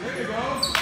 Here we go.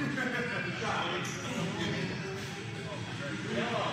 Thank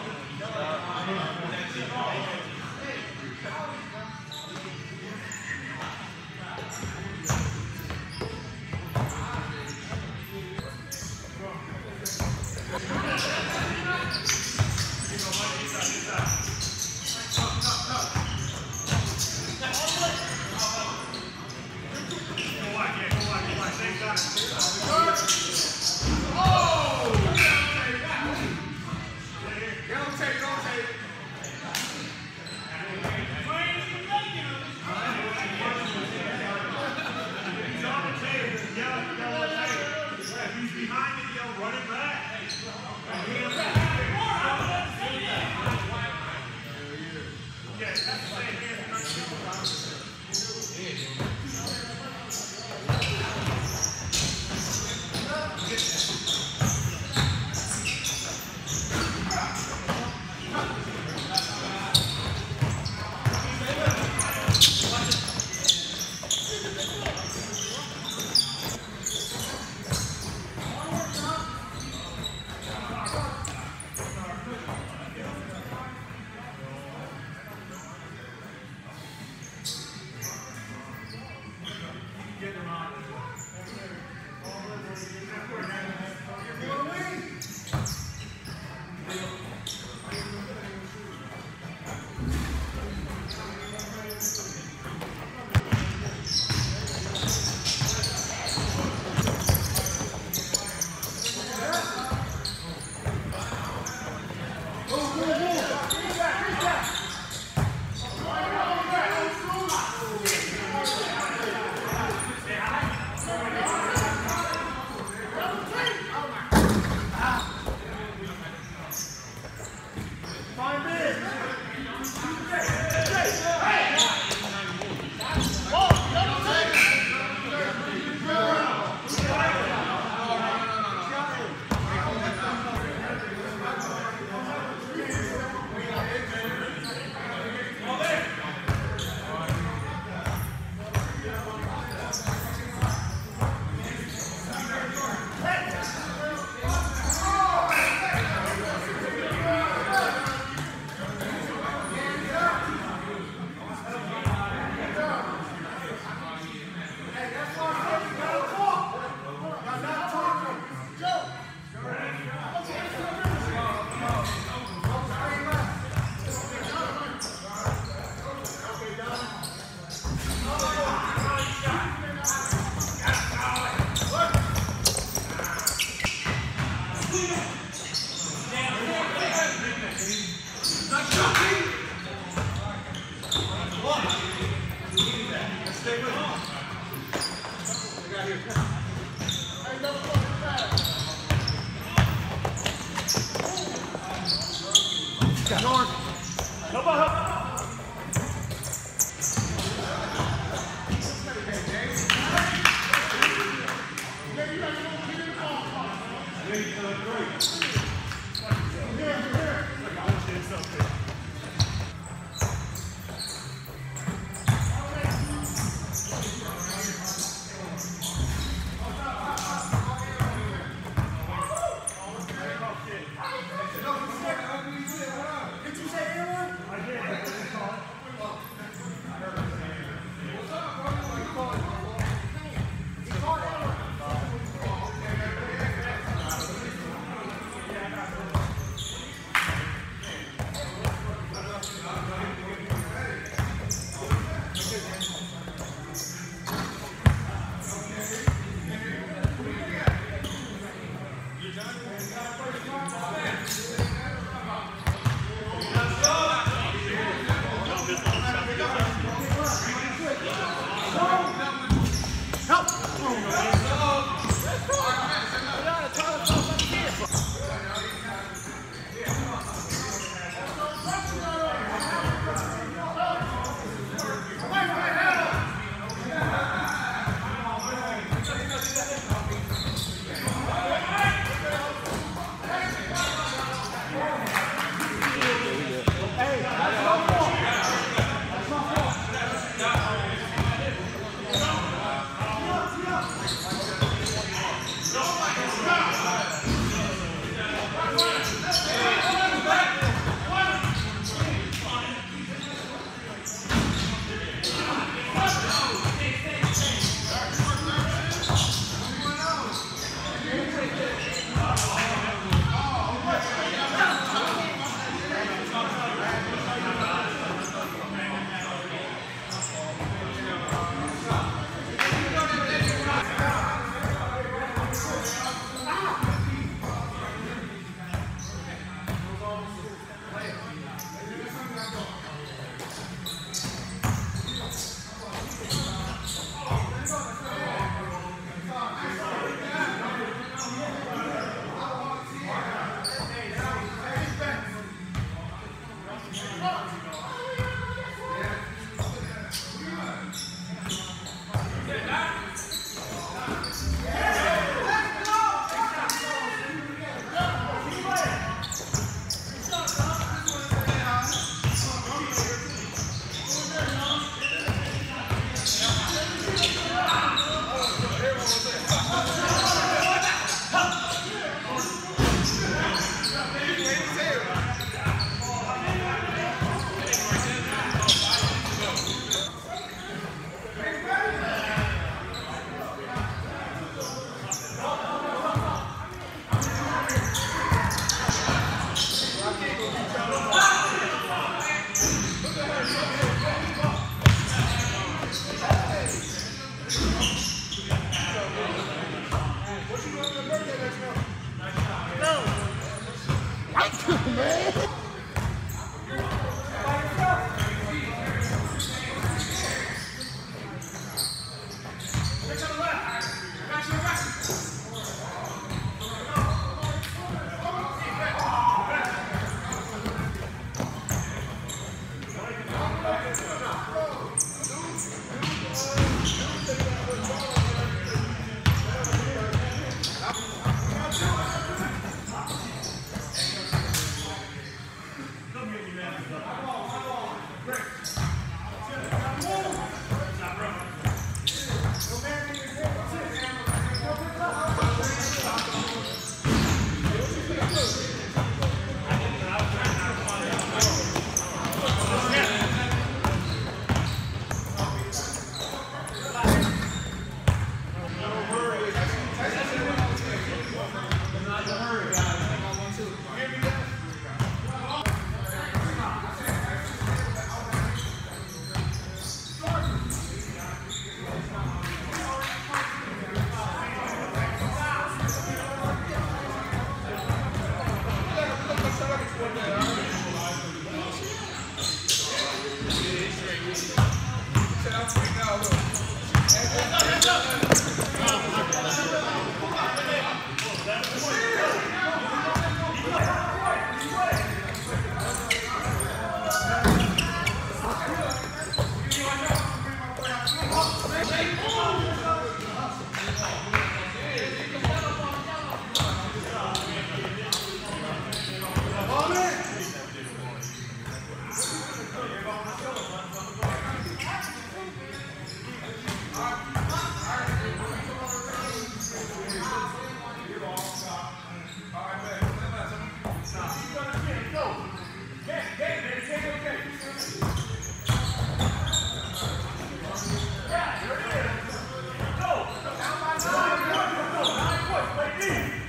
me.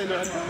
Oh shit,